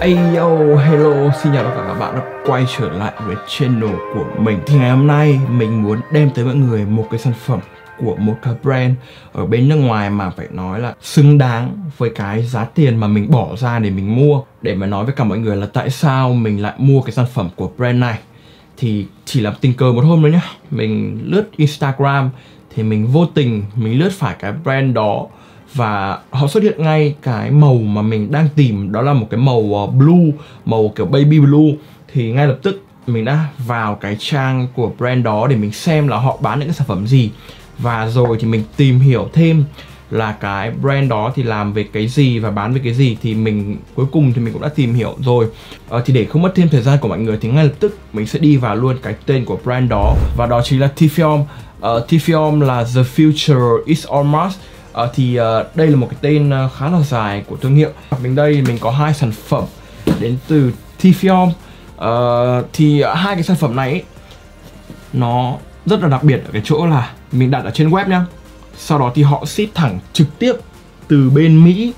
Ayo, hello, xin chào tất cả các bạn đã quay trở lại với channel của mình. Thì ngày hôm nay mình muốn đem tới mọi người một cái sản phẩm của một cái brand ở bên nước ngoài mà phải nói là xứng đáng với cái giá tiền mà mình bỏ ra để mình mua. Để mà nói với cả mọi người là tại sao mình lại mua cái sản phẩm của brand này. Thì chỉ là tình cờ một hôm nữa nhá. Mình lướt Instagram thì mình vô tình mình lướt phải cái brand đó và họ xuất hiện ngay cái màu mà mình đang tìm đó là một cái màu ờ, blue màu kiểu baby blue. Thì ngay lập tức mình đã vào cái trang của brand đó để mình xem là họ bán những cái sản phẩm gì. Và rồi thì mình tìm hiểu thêm là cái brand đó thì làm về cái gì và bán về cái gì. Thì mình cuối cùng thì mình cũng đã tìm hiểu rồi. Ờ, thì để không mất thêm thời gian của mọi người thì ngay lập tức mình sẽ đi vào luôn cái tên của brand đó. Và đó chính là Tifium uh, ờ, Tifium là The Future is almost à, thì à, đây là một cái tên ờ, khá là dài của thương hiệu. Mình đây mình có hai sản phẩm đến từ Tifium à, thì à, hai cái sản phẩm này ấy, nó rất là đặc biệt ở cái chỗ là mình đặt ở trên web nhá. Sau đó thì họ ship thẳng trực tiếp từ bên Mỹ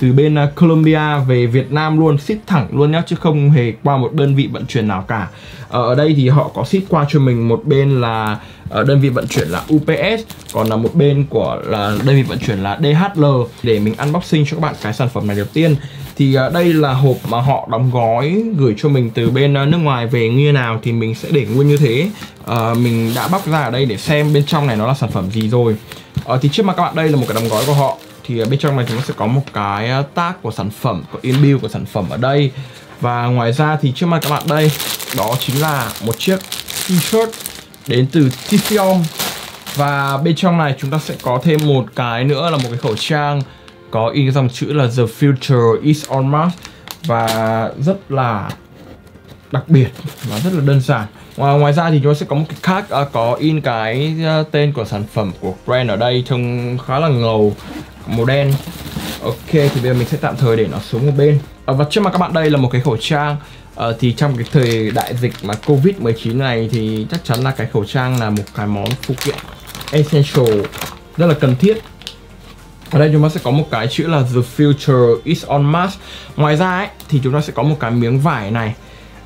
từ bên à, Colombia về Việt Nam luôn ship thẳng luôn nhá chứ không hề qua một đơn vị vận chuyển nào cả. Ờ, ở đây thì họ có ship qua cho mình một bên là ờ, đơn vị vận chuyển là UPS còn là một bên của là đơn vị vận chuyển là DHL để mình unboxing cho các bạn cái sản phẩm này đầu tiên. Thì ờ, đây là hộp mà họ đóng gói gửi cho mình từ bên nước ngoài về như nào thì mình sẽ để nguyên như thế. À, mình đã bóc ra ở đây để xem bên trong này nó là sản phẩm gì rồi. À, thì trước mặt các bạn đây là một cái đóng gói của họ thì ở bên trong này chúng ta sẽ có một cái ờ, tag của sản phẩm có inbuilt của sản phẩm ở đây. Và ngoài ra thì trước mặt các bạn đây đó chính là một chiếc t-shirt đến từ Tifion và bên trong này chúng ta sẽ có thêm một cái nữa là một cái khẩu trang có in dòng chữ là The Future is on Mars. Và rất là đặc biệt và rất là đơn giản. Ngoài, ngoài ra thì chúng ta sẽ có một cái khác à, có in cái uh, tên của sản phẩm của brand ở đây trông khá là ngầu màu đen. Ok thì bây giờ mình sẽ tạm thời để nó xuống một bên. À, và trước mặt các bạn đây là một cái khẩu trang. À, thì trong cái thời đại dịch mà covid 19 này thì chắc chắn là cái khẩu trang là một cái món phụ kiện essential rất là cần thiết. Ở đây chúng ta sẽ có một cái chữ là The Future is on Mars Ngoài ra ấy, thì chúng ta sẽ có một cái miếng vải này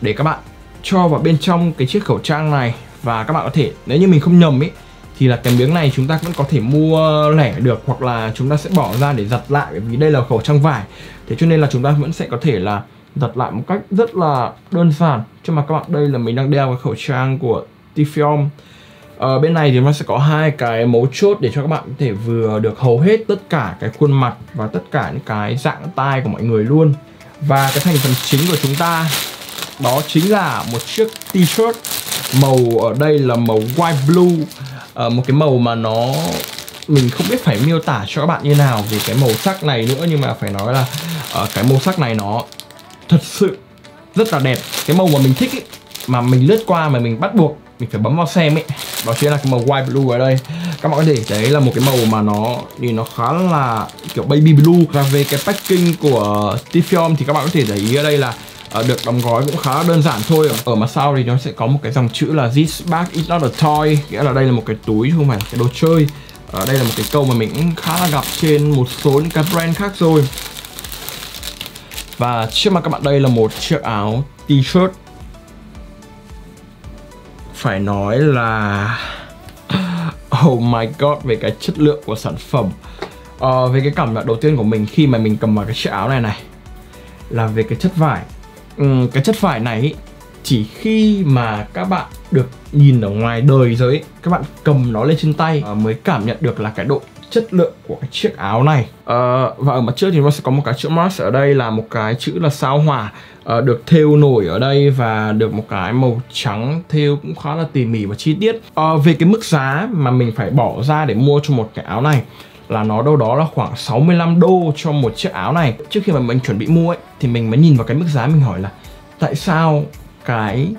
Để các bạn cho vào bên trong cái chiếc khẩu trang này. Và các bạn có thể, nếu như mình không nhầm ấy thì là cái miếng này chúng ta vẫn có thể mua lẻ được hoặc là chúng ta sẽ bỏ ra để giặt lại, bởi vì đây là khẩu trang vải. Thế cho nên là chúng ta vẫn sẽ có thể là giặt lại một cách rất là đơn giản. Cho mà các bạn, đây là mình đang đeo cái khẩu trang của Tifiom ở ờ, bên này thì nó sẽ có hai cái mấu chốt để cho các bạn có thể vừa được hầu hết tất cả cái khuôn mặt và tất cả những cái dạng tai của mọi người luôn. Và cái thành phần chính của chúng ta, đó chính là một chiếc t-shirt màu, ở đây là màu white blue uh, một cái màu mà nó mình không biết phải miêu tả cho các bạn như nào về cái màu sắc này nữa nhưng mà phải nói là uh, cái màu sắc này nó thật sự rất là đẹp. Cái màu mà mình thích ấy, mà mình lướt qua mà mình bắt buộc mình phải bấm vào xem ấy đó chính là cái màu white blue ở đây. Các bạn có thể thấy là một cái màu mà nó nhìn nó khá là kiểu baby blue. Và về cái packing của Tifium thì các bạn có thể để ý ở đây là Ờ, được đóng gói cũng khá đơn giản thôi. Ở mặt sau thì nó sẽ có một cái dòng chữ là this bag is not a toy. Nghĩa là đây là một cái túi không phải là cái đồ chơi. Ở đây là một cái câu mà mình cũng khá là gặp trên một số những cái brand khác rồi. Và trước mặt các bạn đây là một chiếc áo t-shirt. Phải nói là oh my god về cái chất lượng của sản phẩm. Uh, về cái cảm nhận đầu tiên của mình khi mà mình cầm vào cái chiếc áo này này là về cái chất vải um, cái chất vải này chỉ khi mà các bạn được nhìn ở ngoài đời rồi ấy, các bạn cầm nó lên trên tay uh, mới cảm nhận được là cái độ chất lượng của cái chiếc áo này. Uh, và ở mặt trước thì nó sẽ có một cái chữ Mars ở đây là một cái chữ là sao hỏa uh, được thêu nổi ở đây và được một cái màu trắng thêu cũng khá là tỉ mỉ và chi tiết. Uh, về cái mức giá mà mình phải bỏ ra để mua cho một cái áo này là nó đâu đó là khoảng 65 đô cho một chiếc áo này. Trước khi mà mình chuẩn bị mua ấy thì mình mới nhìn vào cái mức giá mình hỏi là tại sao cái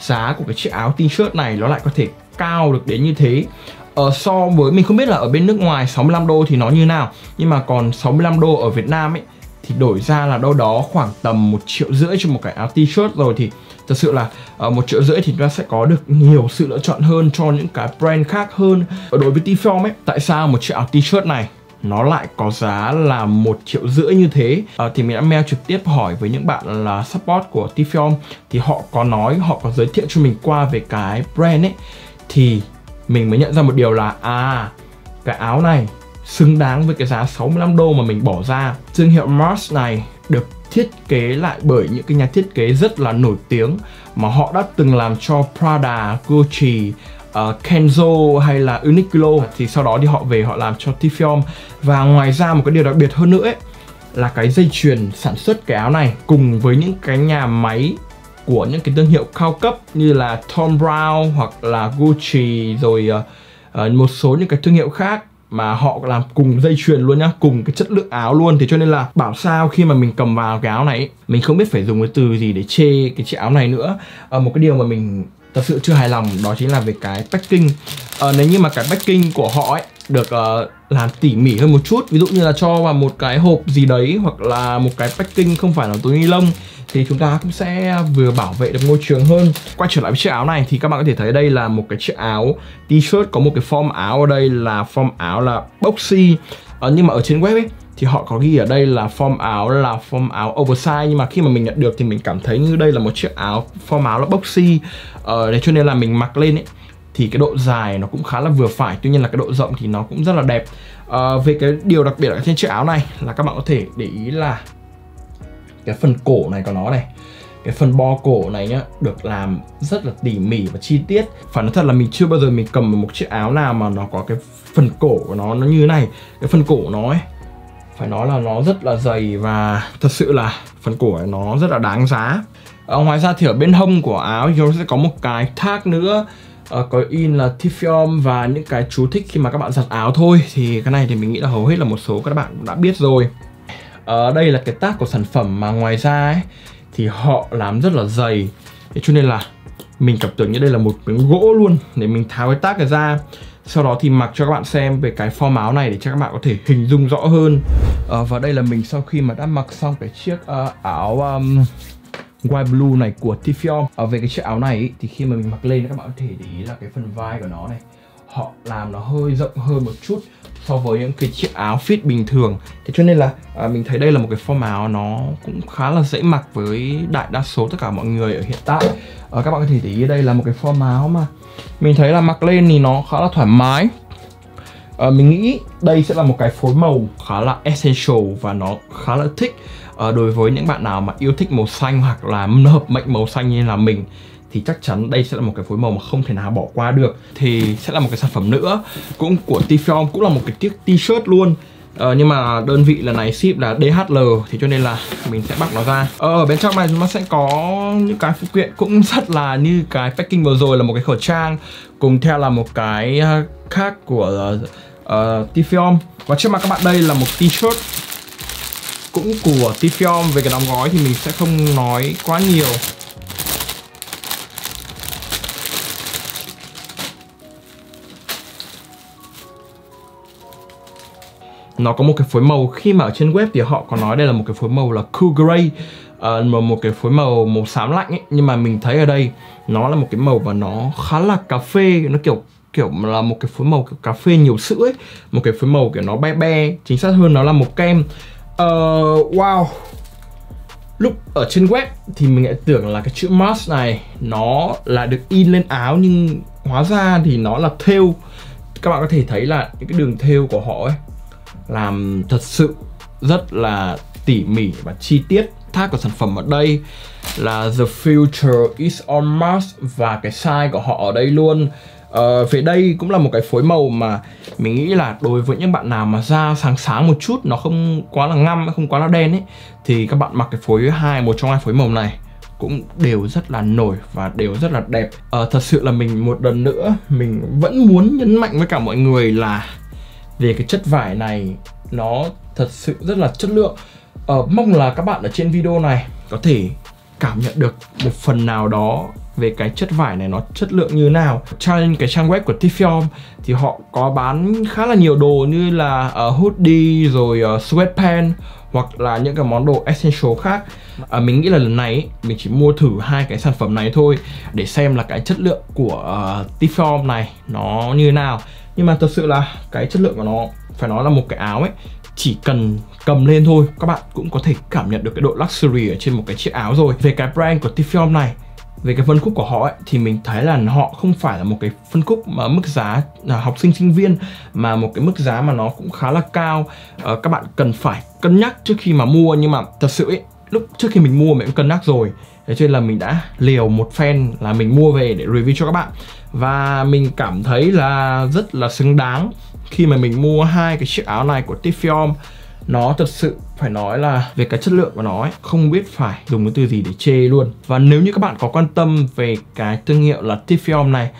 giá của cái chiếc áo t-shirt này nó lại có thể cao được đến như thế? Ờ, so với mình không biết là ở bên nước ngoài 65 đô thì nó như nào nhưng mà còn 65 đô ở Việt Nam ấy thì đổi ra là đâu đó khoảng tầm một triệu rưỡi cho một cái áo t-shirt rồi thì thật sự là uh, một triệu rưỡi thì chúng ta sẽ có được nhiều sự lựa chọn hơn cho những cái brand khác hơn. Ở đối với T-Form ấy tại sao một chiếc áo t-shirt này nó lại có giá là một triệu rưỡi như thế? À, thì mình đã mail trực tiếp hỏi với những bạn là support của Tifion thì họ có nói họ có giới thiệu cho mình qua về cái brand ấy. Thì mình mới nhận ra một điều là à cái áo này xứng đáng với cái giá 65 đô mà mình bỏ ra. Thương hiệu Mars này được thiết kế lại bởi những cái nhà thiết kế rất là nổi tiếng mà họ đã từng làm cho Prada, Gucci, uh, Kenzo hay là Uniqlo. Thì sau đó thì họ về họ làm cho Tifion và ngoài ra một cái điều đặc biệt hơn nữa ấy, là cái dây chuyền sản xuất cái áo này cùng với những cái nhà máy của những cái thương hiệu cao cấp như là Tom Brown hoặc là Gucci rồi uh, một số những cái thương hiệu khác mà họ làm cùng dây chuyền luôn nhá cùng cái chất lượng áo luôn. Thế cho nên là bảo sao khi mà mình cầm vào cái áo này mình không biết phải dùng cái từ gì để chê cái chiếc áo này nữa. À, một cái điều mà mình thật sự chưa hài lòng đó chính là về cái packing. À, nếu như mà cái packing của họ ấy được ờ, uh, làm tỉ mỉ hơn một chút ví dụ như là cho vào một cái hộp gì đấy hoặc là một cái packing không phải là túi ni lông thì chúng ta cũng sẽ vừa bảo vệ được môi trường hơn. Quay trở lại với chiếc áo này thì các bạn có thể thấy đây là một cái chiếc áo t-shirt có một cái form áo ở đây là form áo là boxy. Ờ, nhưng mà ở trên web ấy thì họ có ghi ở đây là form áo là form áo oversize. Nhưng mà khi mà mình nhận được thì mình cảm thấy như đây là một chiếc áo form áo là boxy. Ờ, đấy cho nên là mình mặc lên ấy thì cái độ dài nó cũng khá là vừa phải. Tuy nhiên là cái độ rộng thì nó cũng rất là đẹp. À, về cái điều đặc biệt ở trên chiếc áo này là các bạn có thể để ý là cái phần cổ này của nó này. Cái phần bo cổ này nhá được làm rất là tỉ mỉ và chi tiết. Phải nói thật là mình chưa bao giờ mình cầm một chiếc áo nào mà nó có cái phần cổ của nó nó như thế này. Cái phần cổ nó ấy phải nói là nó rất là dày và thật sự là phần cổ này nó rất là đáng giá. À, ngoài ra thì ở bên hông của áo thì nó sẽ có một cái thác nữa. Uh, có in là Tifium và những cái chú thích khi mà các bạn giặt áo thôi. Thì cái này thì mình nghĩ là hầu hết là một số các bạn cũng đã biết rồi ở đây là cái tác của sản phẩm mà ngoài ra ấy thì họ làm rất là dày. Thế cho nên là mình cảm tưởng như đây là một miếng gỗ luôn để mình tháo cái tác này ra. Sau đó thì mặc cho các bạn xem về cái form áo này để cho các bạn có thể hình dung rõ hơn. À, và đây là mình sau khi mà đã mặc xong cái chiếc uh, áo um, white blue này của tiffion ở về cái chiếc áo này ý, thì khi mà mình mặc lên các bạn có thể để ý là cái phần vai của nó này họ làm nó hơi rộng hơn một chút so với những cái chiếc áo fit bình thường. Thế cho nên là à, mình thấy đây là một cái form áo nó cũng khá là dễ mặc với đại đa số tất cả mọi người ở hiện tại. À, các bạn có thể để ý đây là một cái form áo mà mình thấy là mặc lên thì nó khá là thoải mái. À, mình nghĩ đây sẽ là một cái phối màu khá là essential và nó khá là thích à, đối với những bạn nào mà yêu thích màu xanh hoặc là hợp mệnh màu xanh như là mình thì chắc chắn đây sẽ là một cái phối màu mà không thể nào bỏ qua được. Thì sẽ là một cái sản phẩm nữa cũng của Tifilm cũng là một cái chiếc t-shirt luôn. Ờ, nhưng mà đơn vị lần này ship là DHL thì cho nên là mình sẽ bắt nó ra. Ờ, ở bên trong này chúng ta sẽ có những cái phụ kiện cũng rất là như cái packing vừa rồi là một cái khẩu trang cùng theo là một cái ờ, khác của uh, uh, và trước mặt các bạn đây là một t-shirt cũng của Tifilm về cái đóng gói thì mình sẽ không nói quá nhiều. Nó có một cái phối màu khi mà ở trên web thì họ có nói đây là một cái phối màu là cool gray uh, một cái phối màu màu xám lạnh ấy. Nhưng mà mình thấy ở đây nó là một cái màu và nó khá là cà phê nó kiểu kiểu là một cái phối màu kiểu cà phê nhiều sữa ấy. Một cái phối màu kiểu nó be be chính xác hơn nó là một kem. Uh, wow. Lúc ở trên web thì mình lại tưởng là cái chữ Mars này nó là được in lên áo nhưng hóa ra thì nó là thêu. Các bạn có thể thấy là những cái đường thêu của họ ấy làm thật sự rất là tỉ mỉ và chi tiết. Tag của sản phẩm ở đây là the future is on Mars và cái size của họ ở đây luôn. Ờ, về đây cũng là một cái phối màu mà mình nghĩ là đối với những bạn nào mà da sáng sáng một chút nó không quá là ngăm không quá là đen ấy thì các bạn mặc cái phối hai một trong hai phối màu này cũng đều rất là nổi và đều rất là đẹp. Ờ, thật sự là mình một lần nữa mình vẫn muốn nhấn mạnh với cả mọi người là về cái chất vải này nó thật sự rất là chất lượng. Ờ, mong là các bạn ở trên video này có thể cảm nhận được một phần nào đó về cái chất vải này nó chất lượng như nào. Trên cái trang web của Tifion thì họ có bán khá là nhiều đồ như là uh, hoodie rồi ờ, uh, sweatpants hoặc là những cái món đồ essential khác. À, mình nghĩ là lần này mình chỉ mua thử hai cái sản phẩm này thôi để xem là cái chất lượng của uh, Tifion này nó như nào nhưng mà thật sự là cái chất lượng của nó phải nói là một cái áo ấy chỉ cần cầm lên thôi các bạn cũng có thể cảm nhận được cái độ luxury ở trên một cái chiếc áo rồi. Về cái brand của Tiffany này về cái phân khúc của họ ấy, thì mình thấy là họ không phải là một cái phân khúc mà mức giá là học sinh sinh viên mà một cái mức giá mà nó cũng khá là cao. À, các bạn cần phải cân nhắc trước khi mà mua nhưng mà thật sự ấy lúc trước khi mình mua mình cũng cân nhắc rồi. Thế cho nên là mình đã liều một fan là mình mua về để review cho các bạn và mình cảm thấy là rất là xứng đáng khi mà mình mua hai cái chiếc áo này của Tiffany nó thật sự phải nói là về cái chất lượng của nó ấy, không biết phải dùng cái từ gì để chê luôn. Và nếu như các bạn có quan tâm về cái thương hiệu là Tiffany này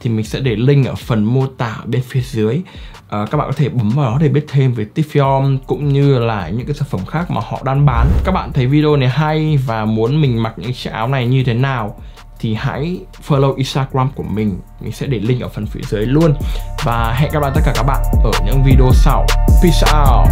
thì mình sẽ để link ở phần mô tả bên phía dưới. À, các bạn có thể bấm vào đó để biết thêm về Tiffany cũng như là những cái sản phẩm khác mà họ đang bán. Các bạn thấy video này hay và muốn mình mặc những chiếc áo này như thế nào? Thì hãy follow Instagram của mình. Mình sẽ để link ở phần phía dưới luôn. Và hẹn gặp lại tất cả các bạn ở những video sau. Peace out.